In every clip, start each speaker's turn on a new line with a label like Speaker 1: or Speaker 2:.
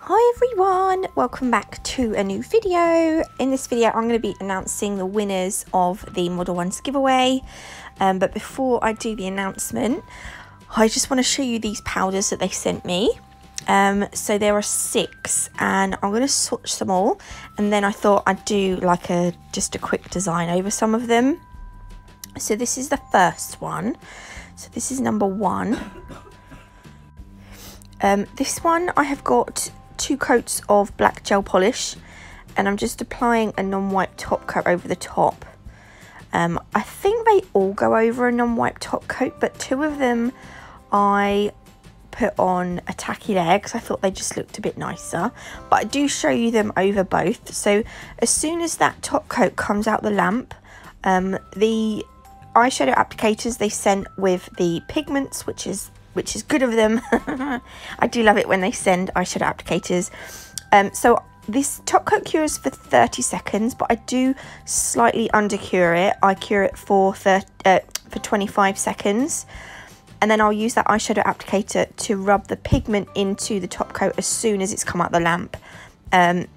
Speaker 1: everyone, welcome back to a new video. In this video I'm going to be announcing the winners of the Modelones giveaway. Um, but before I do the announcement, I just want to show you these powders that they sent me. Um, so there are six and I'm going to swatch them all and then I thought I'd do like a just a quick design over some of them. So this is the first one. So this is number one. Um, this one I have got two coats of black gel polish and I'm just applying a non-wipe top coat over the top. Um, I think they all go over a non-wipe top coat but two of them I put on a tacky layer because I thought they just looked a bit nicer but I do show you them over both so as soon as that top coat comes out the lamp um, the eyeshadow applicators they sent with the pigments which is which is good of them. I do love it when they send eyeshadow applicators. Um, so this top coat cures for 30 seconds, but I do slightly under cure it. I cure it for 30, uh, for 25 seconds. And then I'll use that eyeshadow applicator to rub the pigment into the top coat as soon as it's come out the lamp. Um,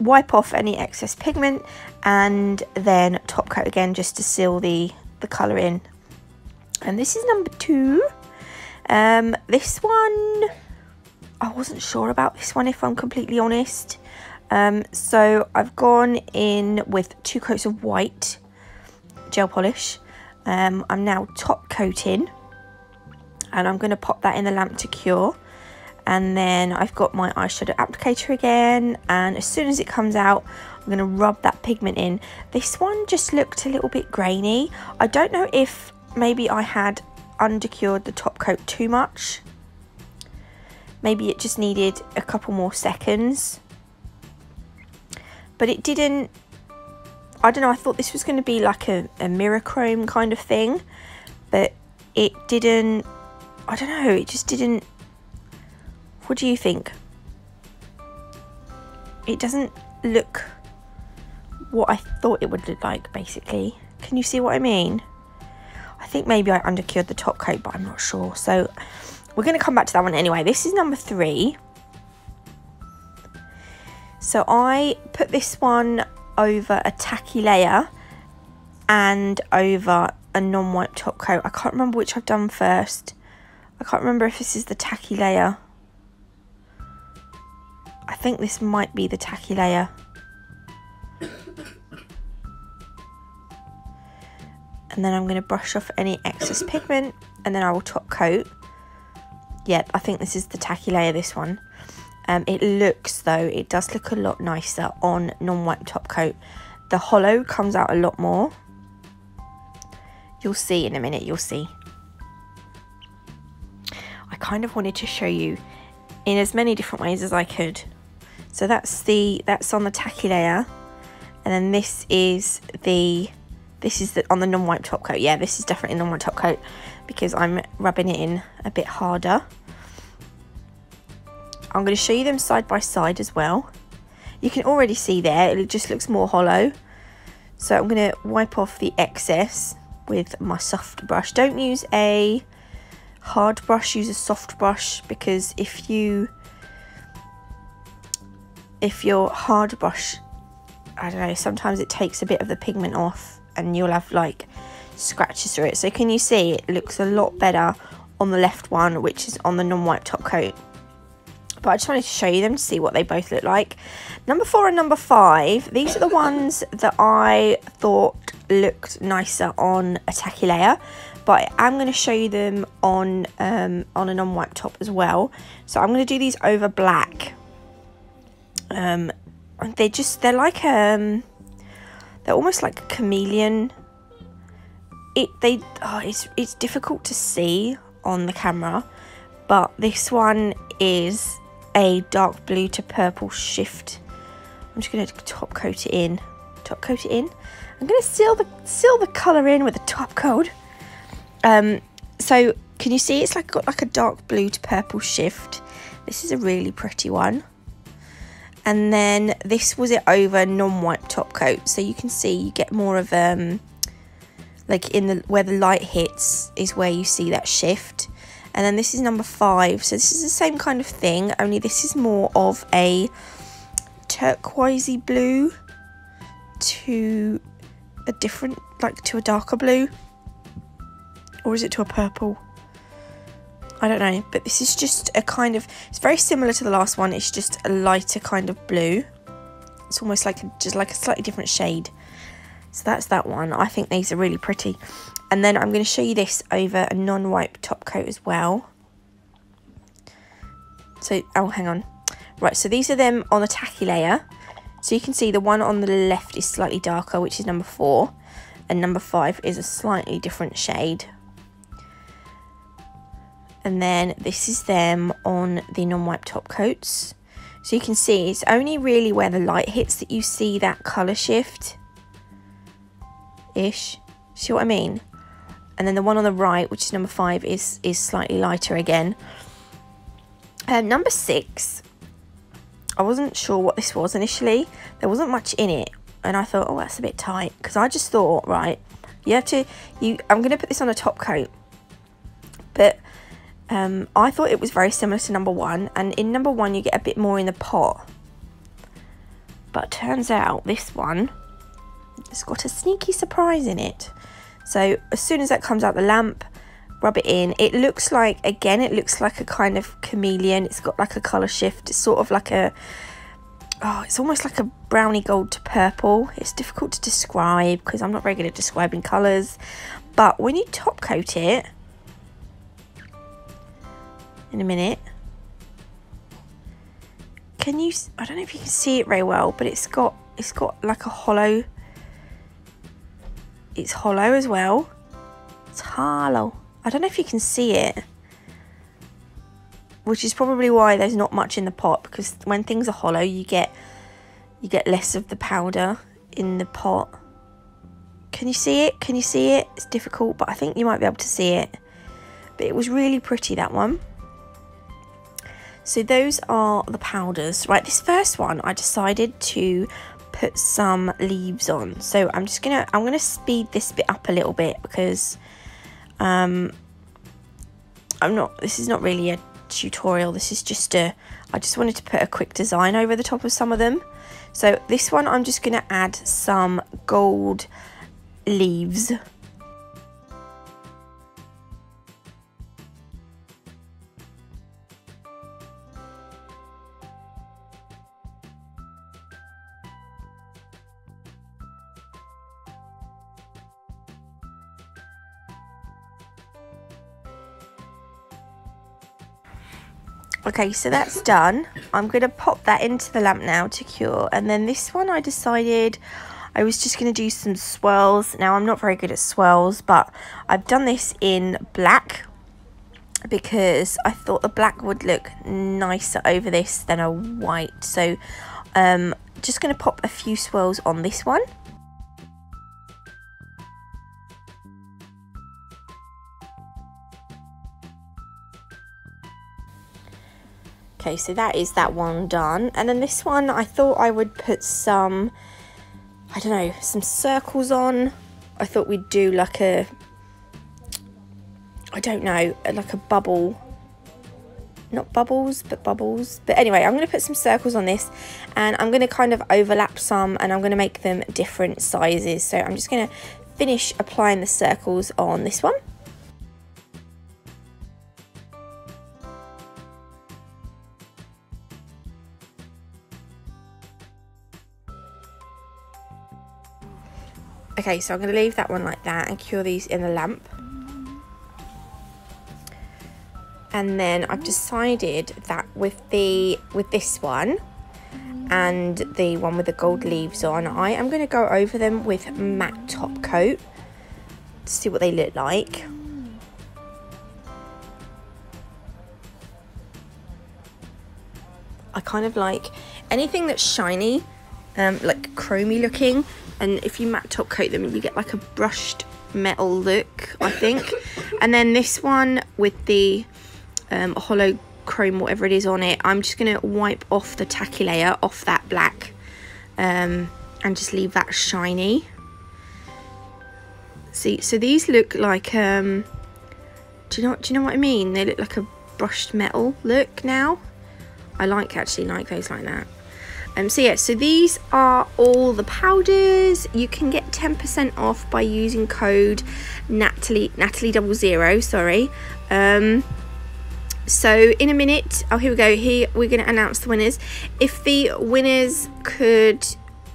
Speaker 1: wipe off any excess pigment and then top coat again just to seal the, the colour in. And this is number two. Um, this one, I wasn't sure about this one if I'm completely honest. Um, so I've gone in with two coats of white gel polish. Um, I'm now top coating and I'm going to pop that in the lamp to cure. And then I've got my eyeshadow applicator again and as soon as it comes out I'm going to rub that pigment in. This one just looked a little bit grainy. I don't know if maybe I had undercured the top coat too much. Maybe it just needed a couple more seconds. But it didn't, I don't know, I thought this was going to be like a, a mirror chrome kind of thing. But it didn't, I don't know, it just didn't, what do you think? It doesn't look what I thought it would look like, basically. Can you see what I mean? Think maybe I undercured the top coat, but I'm not sure. So we're going to come back to that one anyway. This is number three. So I put this one over a tacky layer and over a non-wipe top coat. I can't remember which I've done first. I can't remember if this is the tacky layer. I think this might be the tacky layer. And then I'm going to brush off any excess pigment and then I will top coat. Yep, I think this is the tacky layer, this one. Um, it looks, though, it does look a lot nicer on non-wipe top coat. The holo comes out a lot more. You'll see in a minute, you'll see. I kind of wanted to show you in as many different ways as I could. So that's the that's on the tacky layer. And then this is the this is the, on the non-wipe top coat. Yeah, this is definitely non-wipe top coat because I'm rubbing it in a bit harder. I'm going to show you them side by side as well. You can already see there, it just looks more holo. So I'm going to wipe off the excess with my soft brush. Don't use a hard brush, use a soft brush because if you if your hard brush I don't know, sometimes it takes a bit of the pigment off and you'll have like scratches through it. So can you see it looks a lot better on the left one, which is on the non-wipe top coat. But I just wanted to show you them to see what they both look like. Number four and number five, these are the ones that I thought looked nicer on a tacky layer. But I'm going to show you them on um, on a non-wipe top as well. So I'm going to do these over black. Um, they're just, they're like, um, they're almost like a chameleon. It they oh, it's it's difficult to see on the camera, but this one is a dark blue to purple shift. I'm just gonna top coat it in. Top coat it in. I'm gonna seal the seal the colour in with a top coat. Um, so can you see it's like got like a dark blue to purple shift. This is a really pretty one and then this was it over non-wipe top coat so you can see you get more of um like in the where the light hits is where you see that shift And then this is number five. So this is the same kind of thing, only this is more of a turquoisey blue to a different, like to a darker blue. Or is it to a purple? I don't know, but this is just a kind of, it's very similar to the last one. It's just a lighter kind of blue. It's almost like a, just like a slightly different shade. So that's that one. I think these are really pretty. And then I'm going to show you this over a non-wipe top coat as well. So, oh, hang on. Right, so these are them on the tacky layer. So you can see the one on the left is slightly darker, which is number four. And number five is a slightly different shade. And then this is them on the non-wipe top coats. So you can see it's only really where the light hits that you see that colour shift. Ish. See what I mean? And then the one on the right, which is number five, is, is slightly lighter again. Um, number six, I wasn't sure what this was initially. There wasn't much in it. And I thought, oh, that's a bit tight. Because I just thought, right, you have to, you. I'm going to put this on a top coat. But um, I thought it was very similar to number one. And in number one, you get a bit more in the pot. But turns out this one, it's got a sneaky surprise in it. So as soon as that comes out the lamp, rub it in. It looks like, again, it looks like a kind of chameleon. It's got like a colour shift. It's sort of like a, oh, it's almost like a brownie gold to purple. It's difficult to describe because I'm not very good at describing colours. But when you top coat it, in a minute, can you, I don't know if you can see it very well, but it's got, it's got like a holo it's holo as well. It's holo. I don't know if you can see it. Which is probably why there's not much in the pot because when things are holo you get you get less of the powder in the pot. Can you see it? Can you see it? It's difficult, but I think you might be able to see it. But it was really pretty, that one. So those are the powders. Right, this first one, I decided to put some leaves on. So I'm just gonna I'm gonna speed this bit up a little bit because um I'm not this is not really a tutorial this is just a I just wanted to put a quick design over the top of some of them so this one I'm just gonna add some gold leaves Okay, so that's done. I'm going to pop that into the lamp now to cure. And then this one I decided I was just going to do some swirls. Now, I'm not very good at swirls, but I've done this in black because I thought the black would look nicer over this than a white. So, um, just going to pop a few swirls on this one. Okay, so that is that one done. And then this one, I thought I would put some, I don't know, some circles on. I thought we'd do like a, I don't know, like a bubble. Not bubbles, but bubbles. But anyway, I'm going to put some circles on this and I'm going to kind of overlap some and I'm going to make them different sizes. So I'm just going to finish applying the circles on this one. Okay, so I'm going to leave that one like that and cure these in the lamp. And then I've decided that with the with this one and the one with the gold leaves on, I am going to go over them with matte top coat to see what they look like. I kind of like anything that's shiny, um, like chromy looking, and if you matte top coat them you get like a brushed metal look I think and then this one with the um, holo chrome whatever it is on it I'm just gonna wipe off the tacky layer off that black um, and just leave that shiny see so these look like um, Do you know? Do you know what I mean? They look like a brushed metal look now. I like actually like those like that. Um, so yeah, so these are all the powders. You can get 10% off by using code Natalie Natalie double zero. Sorry. Um, so in a minute, oh here we go. Here we're to announce the winners. If the winners could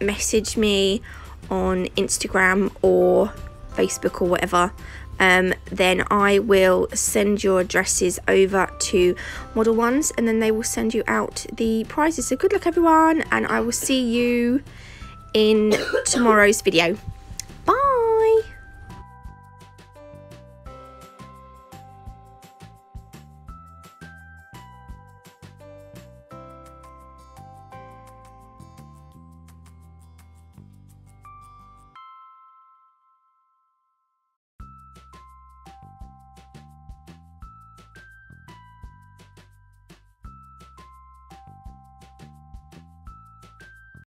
Speaker 1: message me on Instagram or Facebook or whatever, um, then I will send your addresses over to Modelones and then they will send you out the prizes. So good luck everyone and I will see you in tomorrow's video.